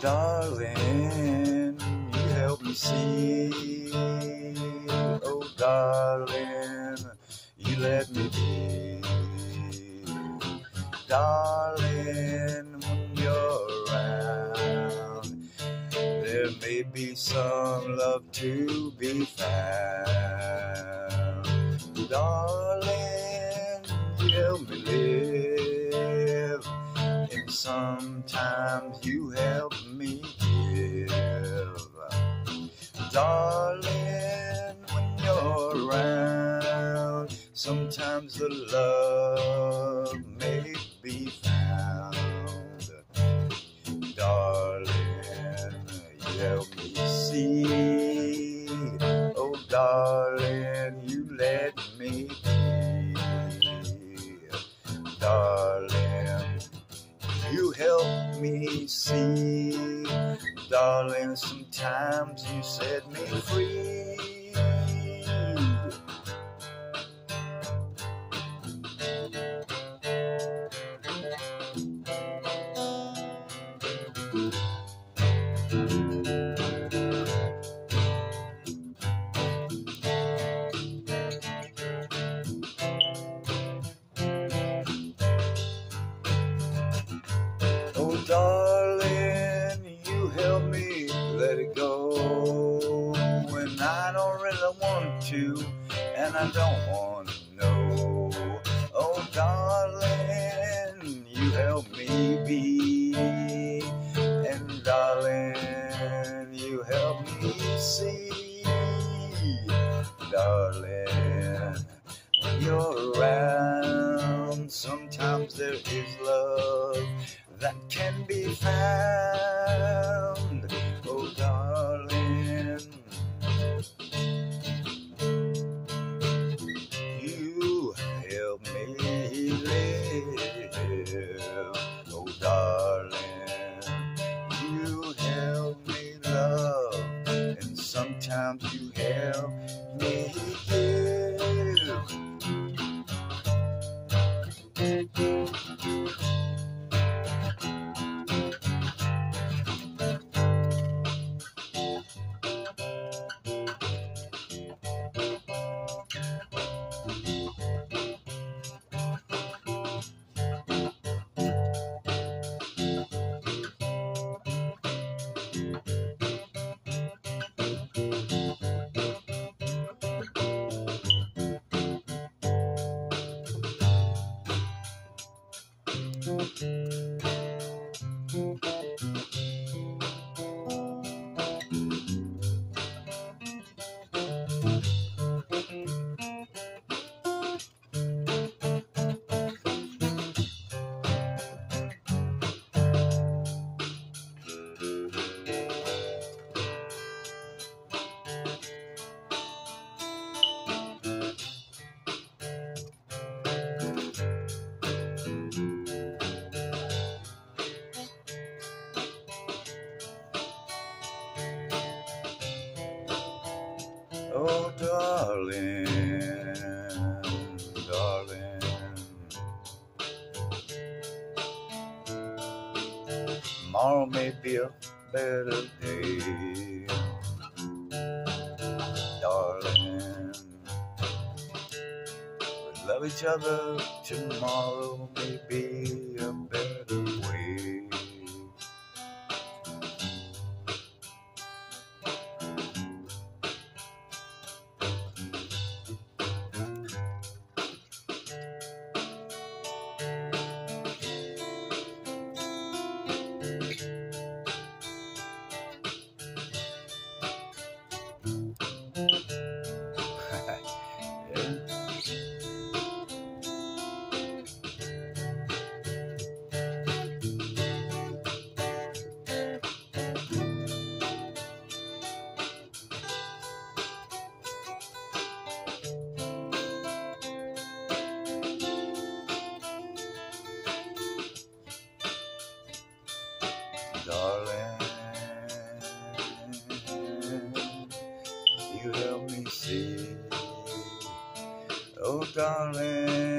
darling, you help me see. Oh, darling, you let me be. Darling, when you're around, there may be some love to sometimes you help me give. Darling, when you're around, sometimes the love may be found. Darling, you help me see. I don't want to know. Oh, darling, you help me be. And, darling, you help me see. Darling, you're Oh, darling, darling. Tomorrow may be a better day, darling. We love each other. Tomorrow may be a better darling,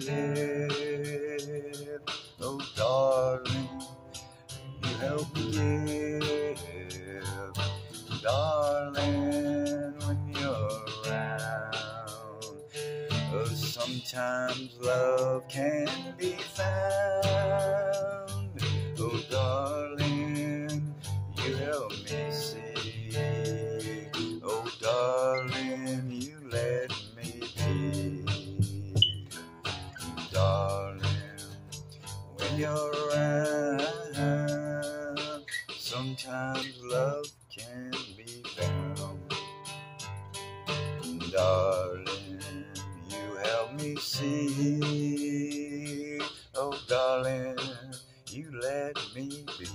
live. Oh, darling, you help me give. Darling, when you're around. Oh, sometimes love can be found. you're. Sometimes love can be found. Darling, you help me see. Oh, darling, you let me be.